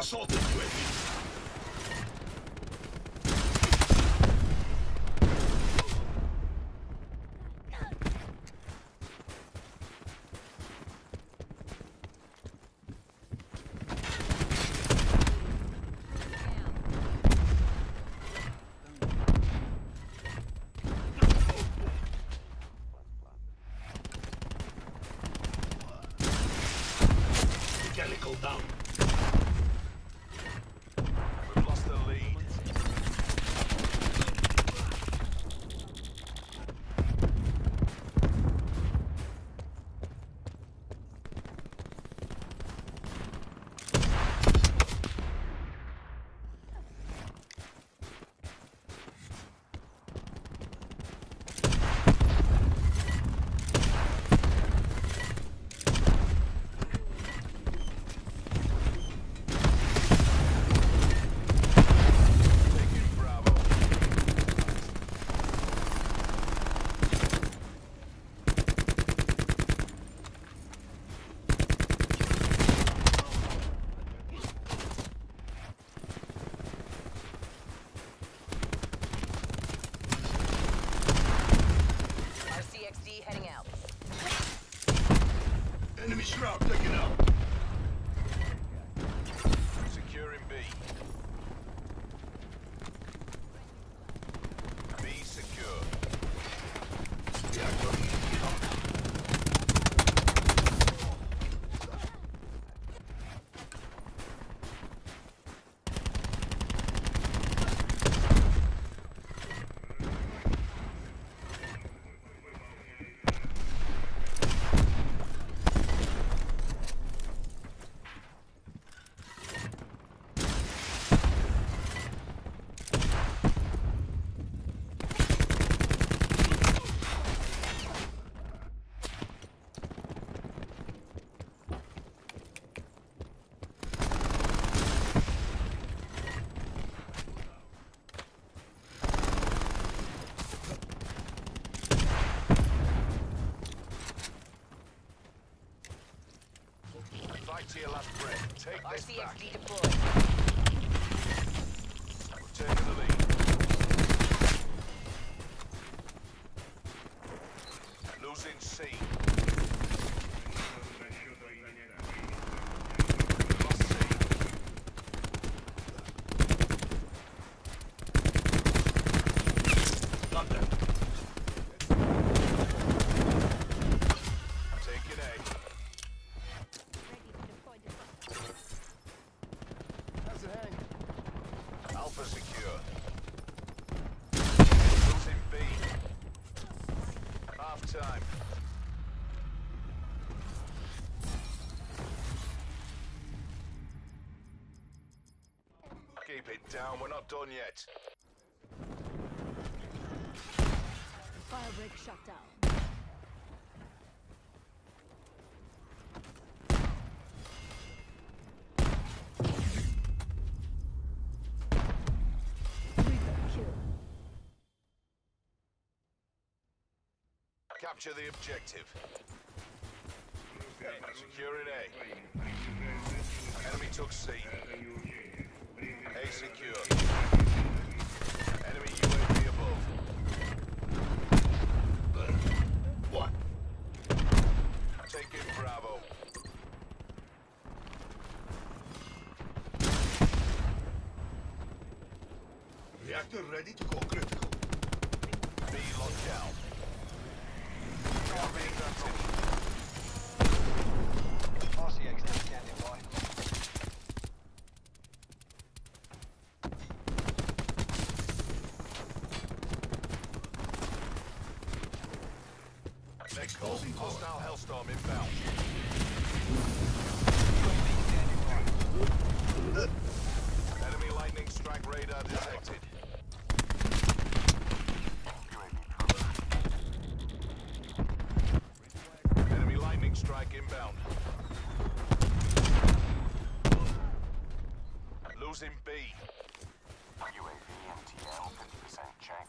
Assaulted UAV. RCXD deployed. We've taken the lead. Losing C. Lost C. Got them. Taking A. Alpha secure. Losing B. Half time. Keep it down, we're not done yet. Firebreak shut down. Capture the objective. Securing A. Enemy took C. A secure. Enemy UAV above. What? Take Taking Bravo. Reactor ready to go critical. B locked down. Hostile Hellstorm inbound. Enemy lightning strike radar detected. Enemy lightning strike inbound. Losing B. UAV MTL 50% check.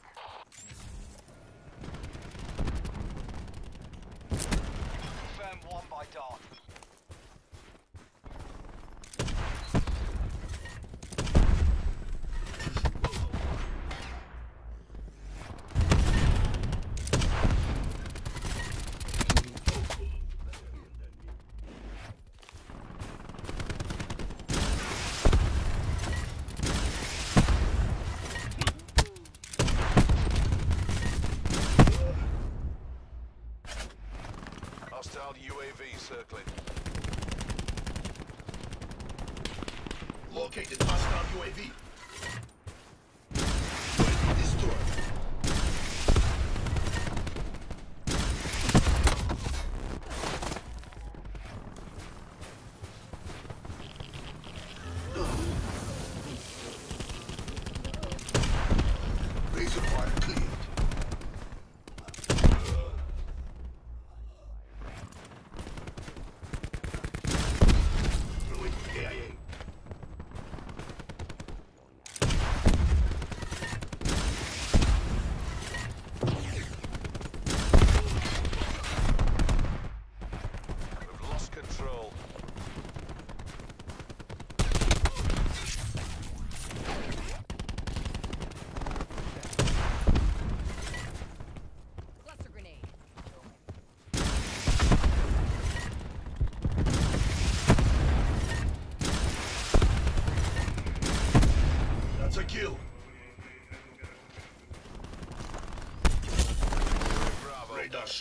Confirmed one by Dart. circling. Located hostile UAV.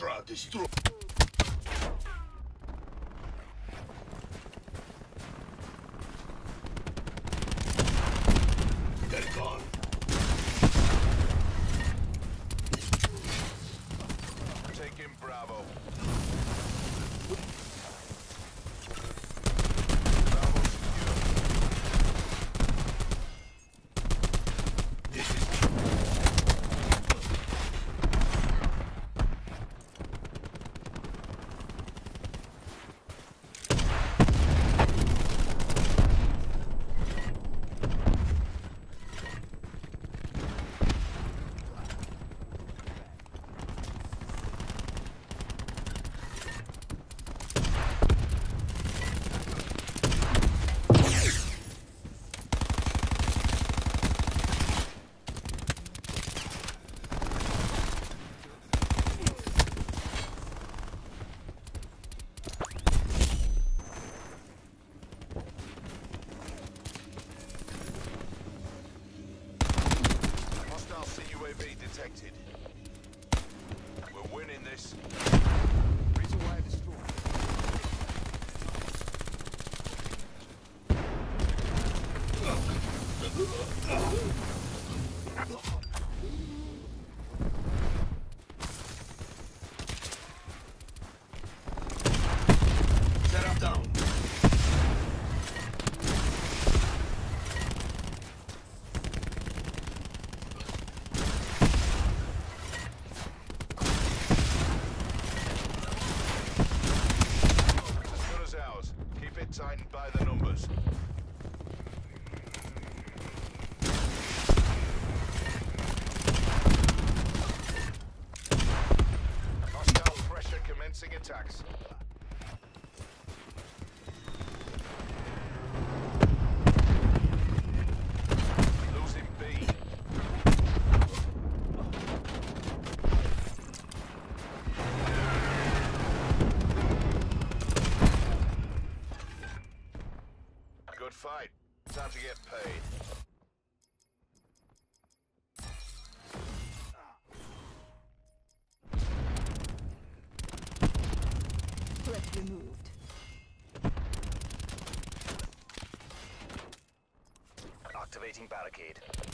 Ultra destroy. They're gone. Take him, Bravo. Signed by the numbers. activating barricade.